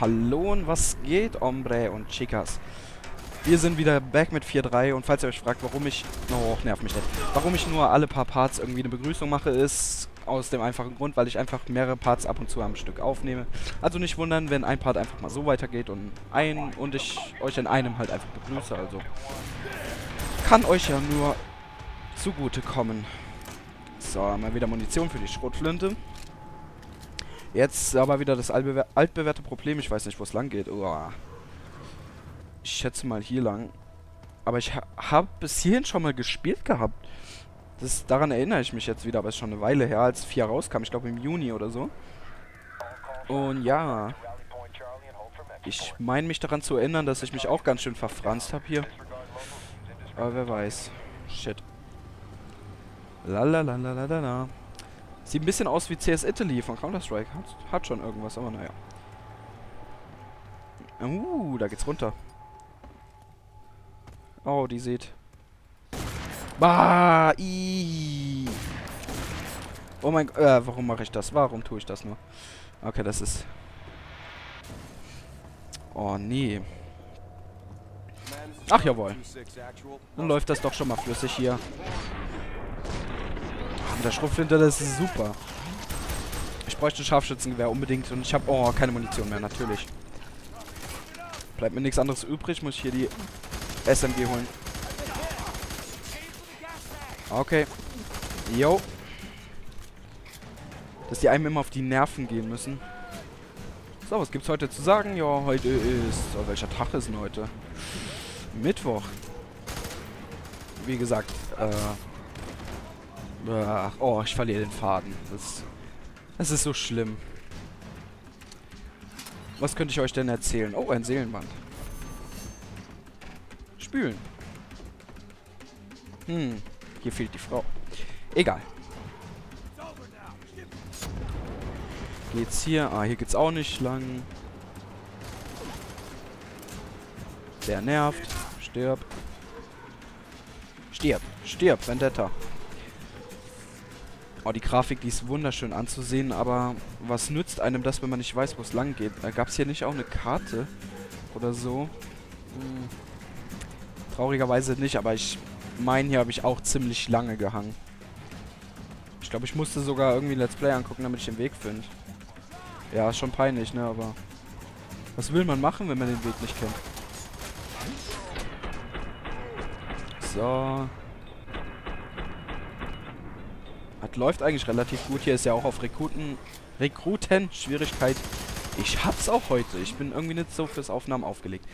Hallo und was geht, Hombre und Chicas? Wir sind wieder back mit 4.3 und falls ihr euch fragt, warum ich... Oh, nerv mich nicht. Warum ich nur alle paar Parts irgendwie eine Begrüßung mache, ist aus dem einfachen Grund, weil ich einfach mehrere Parts ab und zu am Stück aufnehme. Also nicht wundern, wenn ein Part einfach mal so weitergeht und ein und ich euch in einem halt einfach begrüße. Also kann euch ja nur zugute kommen. So, mal wieder Munition für die Schrotflinte. Jetzt aber wieder das altbewährte Problem. Ich weiß nicht, wo es lang geht. Uah. Ich schätze mal hier lang. Aber ich ha habe bis hierhin schon mal gespielt gehabt. Das, daran erinnere ich mich jetzt wieder, aber es ist schon eine Weile her, als 4 rauskam. Ich glaube im Juni oder so. Und ja. Ich meine mich daran zu erinnern, dass ich mich auch ganz schön verfranst habe hier. Aber wer weiß. Shit. Lalalala. Sieht ein bisschen aus wie CS Italy von Counter-Strike. Hat, hat schon irgendwas, aber naja. Uh, da geht's runter. Oh, die sieht. Bah, ii. Oh mein Gott, äh, warum mache ich das? Warum tue ich das nur? Okay, das ist... Oh, nee. Ach, jawohl. Dann läuft das doch schon mal flüssig hier. Und der Schrotflinte, das ist super. Ich bräuchte ein Scharfschützengewehr unbedingt. Und ich habe, oh, keine Munition mehr, natürlich. Bleibt mir nichts anderes übrig. Muss ich hier die SMG holen. Okay. Yo. Dass die einem immer auf die Nerven gehen müssen. So, was gibt's heute zu sagen? Ja, heute ist... Oh, welcher Tag ist denn heute? Mittwoch. Wie gesagt, äh... Oh, ich verliere den Faden. Das, das ist so schlimm. Was könnte ich euch denn erzählen? Oh, ein Seelenband. Spülen. Hm, hier fehlt die Frau. Egal. Geht's hier? Ah, hier geht's auch nicht lang. Der nervt. Stirb. Stirb. Stirb, Vendetta. Oh, die Grafik, die ist wunderschön anzusehen, aber was nützt einem das, wenn man nicht weiß, wo es lang geht? Gab es hier nicht auch eine Karte oder so? Hm. Traurigerweise nicht, aber ich meine, hier habe ich auch ziemlich lange gehangen. Ich glaube, ich musste sogar irgendwie Let's Play angucken, damit ich den Weg finde. Ja, ist schon peinlich, ne, aber... Was will man machen, wenn man den Weg nicht kennt? So... Das läuft eigentlich relativ gut. Hier ist ja auch auf Rekruten, Rekruten Schwierigkeit. Ich hab's auch heute. Ich bin irgendwie nicht so fürs Aufnahmen aufgelegt.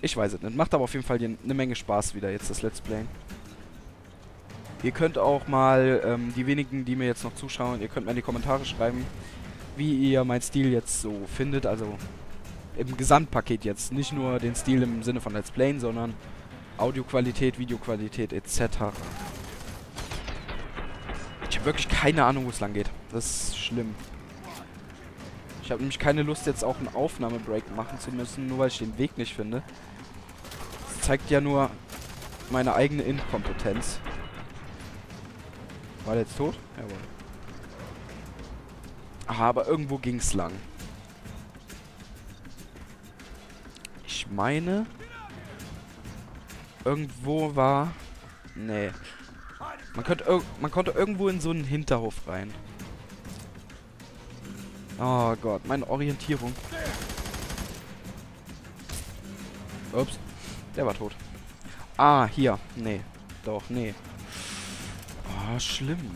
Ich weiß es nicht. Macht aber auf jeden Fall eine Menge Spaß wieder jetzt das Let's Play. Ihr könnt auch mal, ähm, die wenigen, die mir jetzt noch zuschauen, ihr könnt mir in die Kommentare schreiben, wie ihr meinen Stil jetzt so findet. Also im Gesamtpaket jetzt. Nicht nur den Stil im Sinne von Let's Playen, sondern Audioqualität, Videoqualität etc wirklich keine Ahnung, wo es lang geht. Das ist schlimm. Ich habe nämlich keine Lust, jetzt auch einen Aufnahmebreak machen zu müssen, nur weil ich den Weg nicht finde. Das zeigt ja nur meine eigene Inkompetenz. War der jetzt tot? Jawohl. Aha, aber irgendwo ging es lang. Ich meine... Irgendwo war... Nee. Man, könnte, man konnte irgendwo in so einen Hinterhof rein. Oh Gott, meine Orientierung. Ups. Der war tot. Ah, hier. Nee. Doch, nee. Oh, schlimm.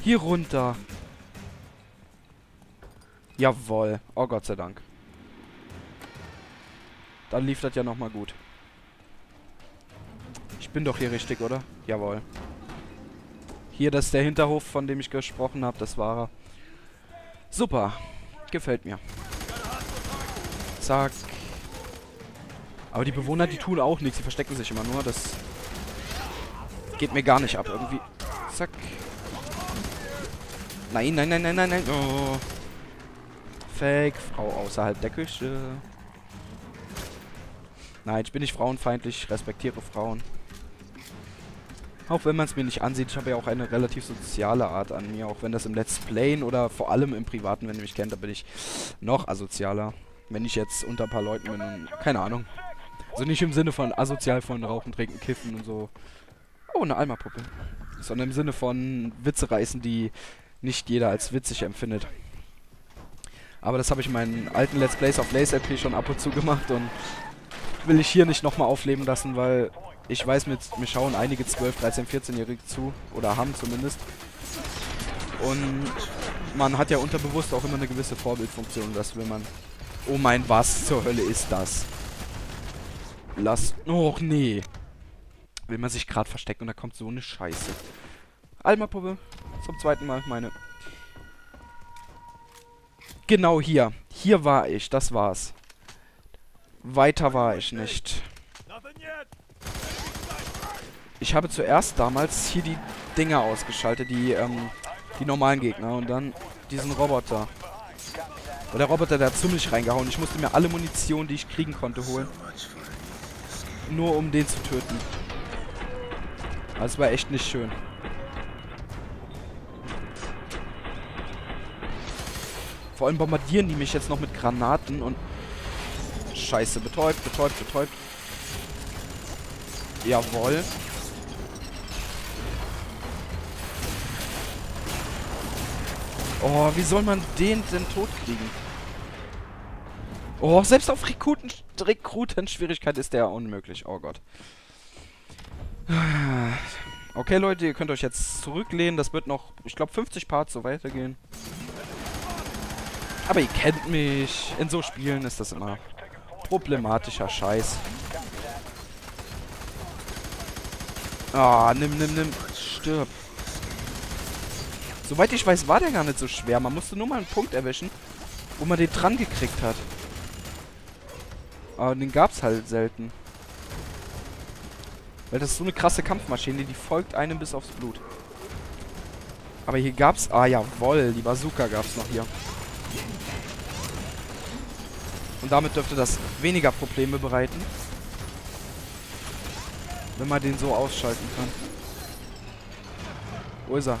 Hier runter. Jawoll. Oh Gott sei Dank. Dann lief das ja nochmal gut. Ich bin doch hier richtig, oder? Jawohl. Hier, das ist der Hinterhof, von dem ich gesprochen habe. Das war er. Super. Gefällt mir. Zack. Aber die Bewohner, die tun auch nichts. Die verstecken sich immer nur. Das geht mir gar nicht ab. Irgendwie. Zack. Nein, nein, nein, nein, nein, nein. Oh. Fake. Frau außerhalb der Küche. Nein, ich bin nicht frauenfeindlich. Ich respektiere Frauen. Auch wenn man es mir nicht ansieht, ich habe ja auch eine relativ soziale Art an mir, auch wenn das im Let's Playen oder vor allem im Privaten, wenn ihr mich kennt, da bin ich noch asozialer. Wenn ich jetzt unter ein paar Leuten bin und keine Ahnung. Also nicht im Sinne von asozial von Rauchen, Trinken, Kiffen und so. Oh, eine Alma-Puppe. Sondern im Sinne von Witze reißen, die nicht jeder als witzig empfindet. Aber das habe ich in meinen alten Let's Plays auf LaserP schon ab und zu gemacht und will ich hier nicht nochmal aufleben lassen, weil ich weiß, mit, mir schauen einige 12, 13, 14-Jährige zu. Oder haben zumindest. Und man hat ja unterbewusst auch immer eine gewisse Vorbildfunktion, dass wenn man... Oh mein, was zur Hölle ist das? Lass... Och, nee. Will man sich gerade verstecken und da kommt so eine Scheiße. Alma-Puppe. Zum zweiten Mal meine. Genau hier. Hier war ich. Das war's. Weiter war ich nicht. Ich habe zuerst damals hier die Dinger ausgeschaltet, die, ähm, die normalen Gegner und dann diesen Roboter. Und der Roboter, der hat ziemlich reingehauen. Ich musste mir alle Munition, die ich kriegen konnte, holen. Nur um den zu töten. Das war echt nicht schön. Vor allem bombardieren die mich jetzt noch mit Granaten und... Scheiße, betäubt, betäubt, betäubt. Jawohl. Oh, wie soll man den denn tot kriegen? Oh, selbst auf Rekruten Rekrutenschwierigkeit ist der unmöglich. Oh Gott. Okay, Leute, ihr könnt euch jetzt zurücklehnen. Das wird noch, ich glaube, 50 Parts so weitergehen. Aber ihr kennt mich. In so Spielen ist das immer problematischer Scheiß. Ah, oh, nimm, nimm, nimm. Stirb. Soweit ich weiß, war der gar nicht so schwer. Man musste nur mal einen Punkt erwischen, wo man den dran gekriegt hat. Aber den gab's halt selten. Weil das ist so eine krasse Kampfmaschine, die folgt einem bis aufs Blut. Aber hier gab's... Ah, jawoll, die Bazooka gab's noch hier. Und damit dürfte das weniger Probleme bereiten. Wenn man den so ausschalten kann. Wo ist er?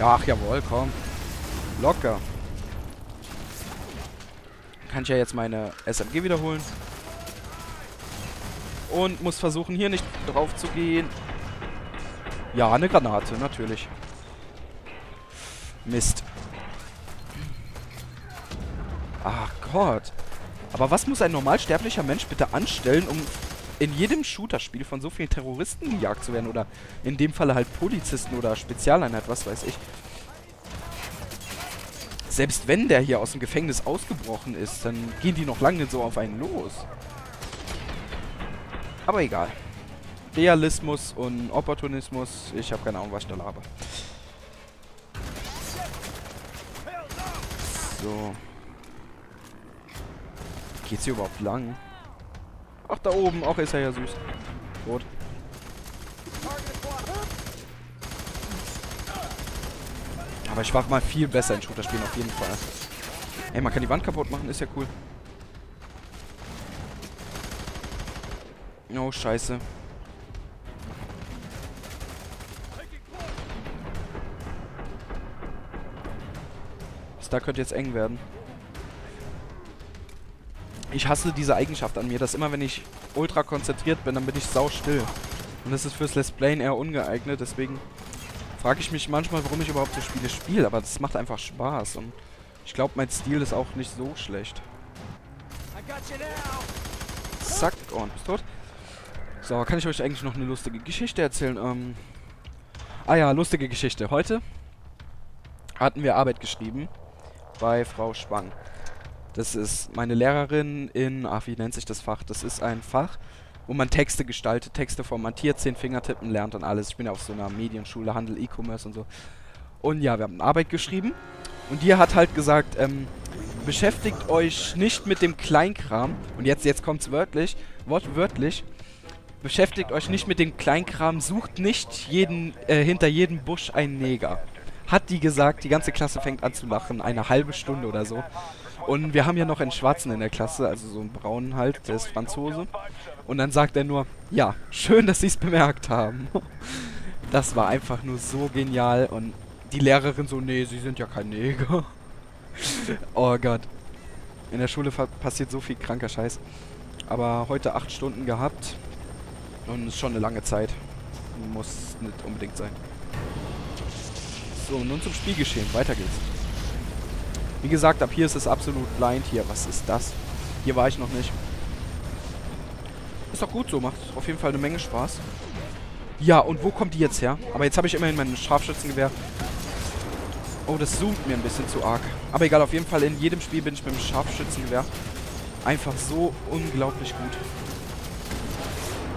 Ja, ach jawohl, komm. Locker. Kann ich ja jetzt meine SMG wiederholen. Und muss versuchen, hier nicht drauf zu gehen. Ja, eine Granate, natürlich. Mist. Ach Gott. Aber was muss ein normalsterblicher Mensch bitte anstellen, um in jedem Shooter-Spiel von so vielen Terroristen gejagt zu werden. Oder in dem Falle halt Polizisten oder Spezialeinheit, was weiß ich. Selbst wenn der hier aus dem Gefängnis ausgebrochen ist, dann gehen die noch lange so auf einen los. Aber egal. Realismus und Opportunismus, ich habe keine Ahnung, was ich da laber. So. Geht's hier überhaupt lang? Ach, da oben. Ach, ist er ja süß. Tot. Aber ich war mal viel besser in Shooter-Spielen auf jeden Fall. Ey, man kann die Wand kaputt machen. Ist ja cool. Oh, scheiße. Das da könnte jetzt eng werden. Ich hasse diese Eigenschaft an mir, dass immer wenn ich ultra konzentriert bin, dann bin ich sau still. Und das ist fürs Let's Playen eher ungeeignet, deswegen frage ich mich manchmal, warum ich überhaupt so Spiele spiele. Aber das macht einfach Spaß und ich glaube, mein Stil ist auch nicht so schlecht. Zack, und bist tot. So, kann ich euch eigentlich noch eine lustige Geschichte erzählen? Ähm ah ja, lustige Geschichte. Heute hatten wir Arbeit geschrieben bei Frau Schwang. Das ist meine Lehrerin in, ach, wie nennt sich das Fach? Das ist ein Fach, wo man Texte gestaltet, Texte formatiert, zehn Fingertippen lernt und alles. Ich bin ja auf so einer Medienschule, Handel, E-Commerce und so. Und ja, wir haben Arbeit geschrieben. Und die hat halt gesagt, ähm, beschäftigt euch nicht mit dem Kleinkram. Und jetzt, jetzt kommt's wörtlich, wortwörtlich. Beschäftigt euch nicht mit dem Kleinkram, sucht nicht jeden, äh, hinter jedem Busch einen Neger. hat die gesagt, die ganze Klasse fängt an zu lachen, eine halbe Stunde oder so. Und wir haben ja noch einen Schwarzen in der Klasse, also so einen Braunen halt, der ist Franzose. Und dann sagt er nur, ja, schön, dass Sie es bemerkt haben. Das war einfach nur so genial und die Lehrerin so, nee, Sie sind ja kein Neger. oh Gott. In der Schule passiert so viel kranker Scheiß. Aber heute acht Stunden gehabt und ist schon eine lange Zeit. Muss nicht unbedingt sein. So, nun zum Spielgeschehen. Weiter geht's. Wie gesagt, ab hier ist es absolut blind. Hier, was ist das? Hier war ich noch nicht. Ist doch gut so, macht auf jeden Fall eine Menge Spaß. Ja, und wo kommt die jetzt her? Aber jetzt habe ich immerhin mein Scharfschützengewehr. Oh, das zoomt mir ein bisschen zu arg. Aber egal, auf jeden Fall in jedem Spiel bin ich mit dem Scharfschützengewehr einfach so unglaublich gut.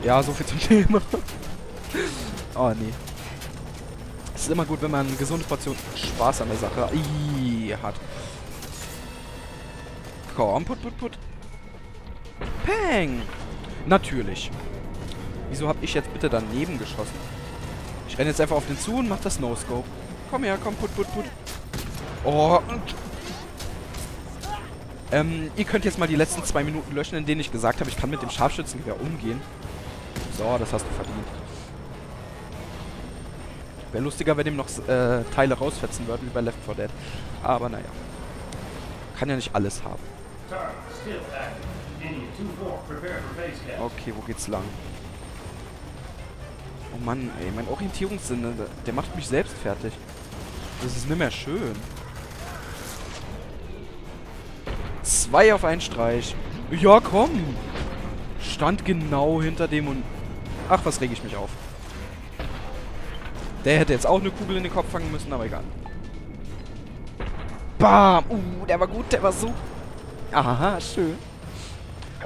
Ja, so viel zum Thema. oh, nee. Es ist immer gut, wenn man eine gesunde Portion Spaß an der Sache hat. Komm, put, put, put. Peng! Natürlich. Wieso habe ich jetzt bitte daneben geschossen? Ich renne jetzt einfach auf den zu und mach das No-Scope. Komm her, komm, put, put, put. Oh. Ähm, ihr könnt jetzt mal die letzten zwei Minuten löschen, in denen ich gesagt habe, ich kann mit dem Scharfschützengewehr umgehen. So, das hast du verdient. Wäre lustiger, wenn ihm noch äh, Teile rausfetzen würden, wie bei Left 4 Dead. Aber naja. Kann ja nicht alles haben. Okay, wo geht's lang? Oh Mann, ey, mein Orientierungssinn, der macht mich selbst fertig. Das ist nicht mehr schön. Zwei auf einen Streich. Ja, komm. Stand genau hinter dem und... Ach, was reg ich mich auf. Der hätte jetzt auch eine Kugel in den Kopf fangen müssen, aber egal. Bam! Uh, der war gut, der war so... Aha, schön.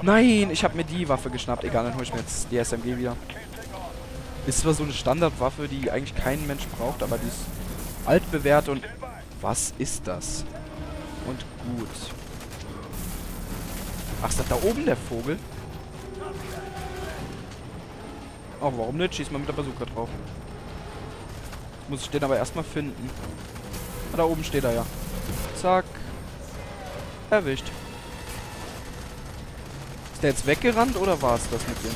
Nein, ich habe mir die Waffe geschnappt. Egal, dann hole ich mir jetzt die SMG wieder. Ist zwar so eine Standardwaffe, die eigentlich kein Mensch braucht, aber die ist altbewährt und... Was ist das? Und gut. Ach, ist das da oben der Vogel? Ach, warum nicht? Schieß mal mit der Bazooka drauf. Muss ich den aber erstmal finden. Ah, da oben steht er ja. Zack. Erwischt. Ist der jetzt weggerannt oder war es das mit dem?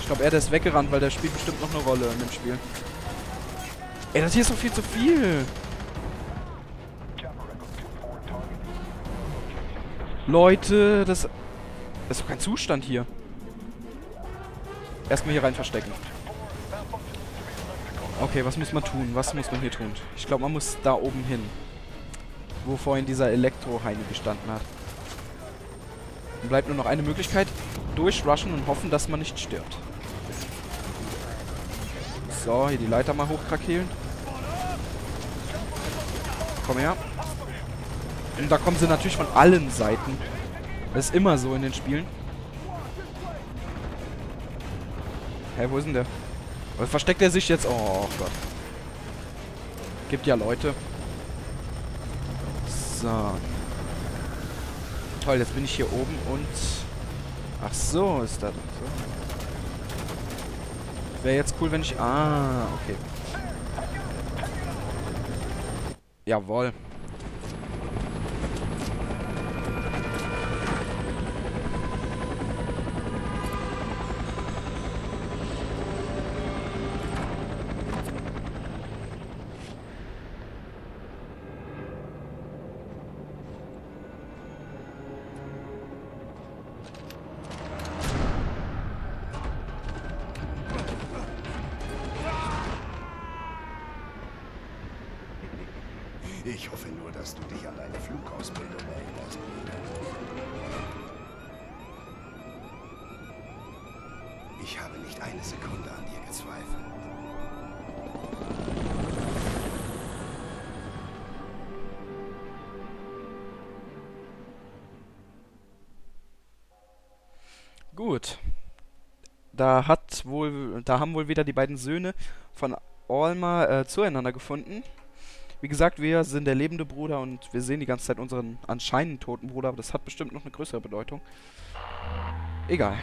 Ich glaube, er ist weggerannt, weil der spielt bestimmt noch eine Rolle in dem Spiel. Ey, das hier ist doch viel zu viel. Leute, das, das ist doch kein Zustand hier. Erstmal hier rein verstecken. Okay, was muss man tun? Was muss man hier tun? Ich glaube, man muss da oben hin. Wo vorhin dieser Elektro-Heini gestanden hat. Dann bleibt nur noch eine Möglichkeit. Durchrushen und hoffen, dass man nicht stirbt. So, hier die Leiter mal hochkrakehlen. Komm her. Und da kommen sie natürlich von allen Seiten. Das ist immer so in den Spielen. Hä, wo ist denn der? Was versteckt er sich jetzt? Oh Gott. Gibt ja Leute. So. Toll, jetzt bin ich hier oben und... Ach so, ist das so. Wäre jetzt cool, wenn ich... Ah, okay. Jawohl. Ich hoffe nur, dass du dich an deine Flugausbildung erinnerst. Ich habe nicht eine Sekunde an dir gezweifelt. Gut. Da hat wohl, da haben wohl wieder die beiden Söhne von Alma äh, zueinander gefunden. Wie gesagt, wir sind der lebende Bruder und wir sehen die ganze Zeit unseren anscheinend toten Bruder, aber das hat bestimmt noch eine größere Bedeutung. Egal.